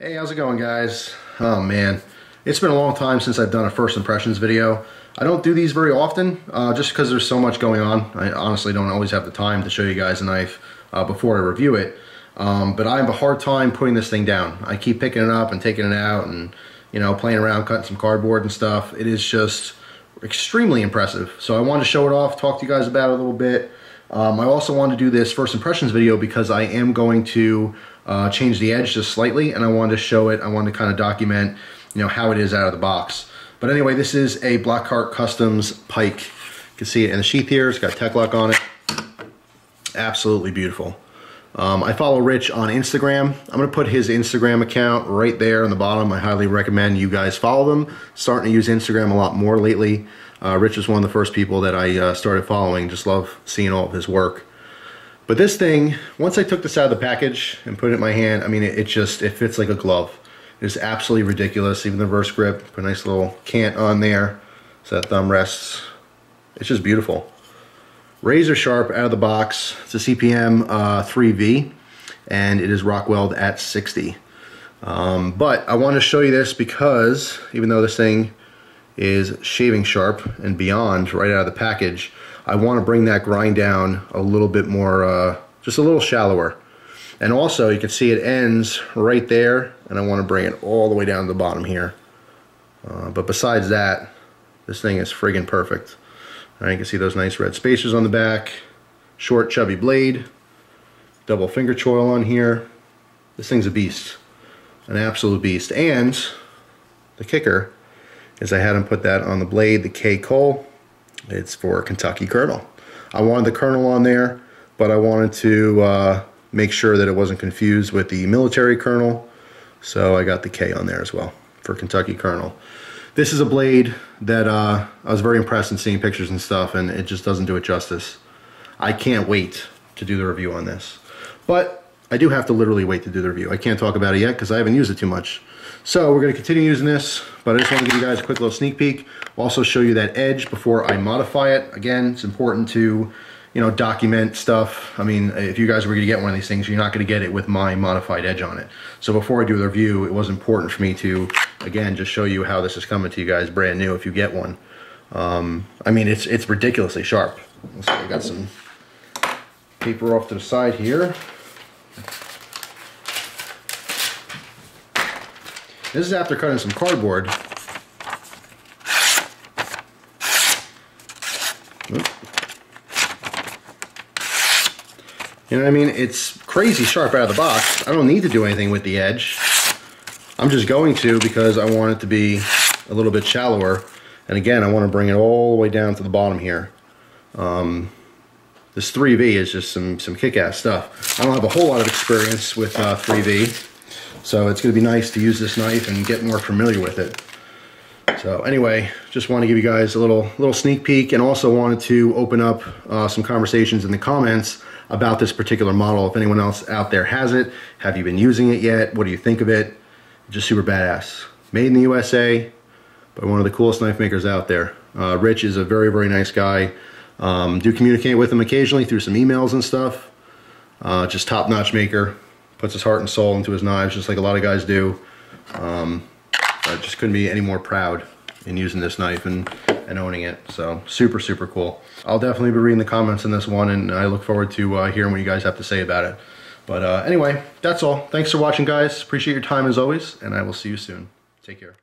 Hey, how's it going guys? Oh man, it's been a long time since I've done a first impressions video. I don't do these very often, uh, just because there's so much going on. I honestly don't always have the time to show you guys a knife uh, before I review it. Um, but I have a hard time putting this thing down. I keep picking it up and taking it out and, you know, playing around, cutting some cardboard and stuff. It is just extremely impressive. So I wanted to show it off, talk to you guys about it a little bit. Um, I also wanted to do this first impressions video because I am going to uh, change the edge just slightly and I wanted to show it, I wanted to kind of document, you know, how it is out of the box. But anyway, this is a Blackheart Customs Pike. You can see it in the sheath here, it's got Tek-Lok on it. Absolutely beautiful. Um, I follow Rich on Instagram. I'm going to put his Instagram account right there on the bottom. I highly recommend you guys follow them. Starting to use Instagram a lot more lately. Uh, Rich is one of the first people that I uh, started following. Just love seeing all of his work. But this thing, once I took this out of the package and put it in my hand, I mean, it, it just, it fits like a glove. It's absolutely ridiculous. Even the reverse grip, put a nice little cant on there so that thumb rests. It's just beautiful. Razor sharp out of the box. It's a CPM uh, 3V and it is Rockwelled at 60. Um, but I want to show you this because even though this thing is shaving sharp and beyond right out of the package, I want to bring that grind down a little bit more, uh, just a little shallower. And also you can see it ends right there and I want to bring it all the way down to the bottom here. Uh, but besides that, this thing is friggin' perfect. Right, you can see those nice red spacers on the back, short chubby blade, double finger choil on here. This thing's a beast, an absolute beast. And the kicker is I had him put that on the blade, the K Cole. It's for Kentucky Colonel. I wanted the Colonel on there, but I wanted to uh, make sure that it wasn't confused with the military Colonel. So I got the K on there as well for Kentucky Colonel. This is a blade that uh, I was very impressed in seeing pictures and stuff, and it just doesn't do it justice. I can't wait to do the review on this. But I do have to literally wait to do the review. I can't talk about it yet because I haven't used it too much. So we're going to continue using this, but I just want to give you guys a quick little sneak peek. Also show you that edge before I modify it. Again, it's important to you know, document stuff. I mean, if you guys were going to get one of these things, you're not going to get it with my modified edge on it. So before I do the review, it was important for me to, again, just show you how this is coming to you guys brand new if you get one. Um, I mean, it's it's ridiculously sharp. So I got some paper off to the side here. This is after cutting some cardboard. You know what I mean? It's crazy sharp out of the box. I don't need to do anything with the edge. I'm just going to because I want it to be a little bit shallower. And again, I want to bring it all the way down to the bottom here. Um, this 3V is just some, some kick-ass stuff. I don't have a whole lot of experience with uh, 3V, so it's going to be nice to use this knife and get more familiar with it. So anyway, just want to give you guys a little little sneak peek and also wanted to open up uh, some conversations in the comments about this particular model. If anyone else out there has it, have you been using it yet? What do you think of it? Just super badass. Made in the USA by one of the coolest knife makers out there. Uh, Rich is a very, very nice guy. Um, do communicate with him occasionally through some emails and stuff. Uh, just top-notch maker. Puts his heart and soul into his knives just like a lot of guys do. Um, I just couldn't be any more proud in using this knife and, and owning it. So super, super cool. I'll definitely be reading the comments in this one and I look forward to uh, hearing what you guys have to say about it. But uh, anyway, that's all. Thanks for watching, guys. Appreciate your time as always, and I will see you soon. Take care.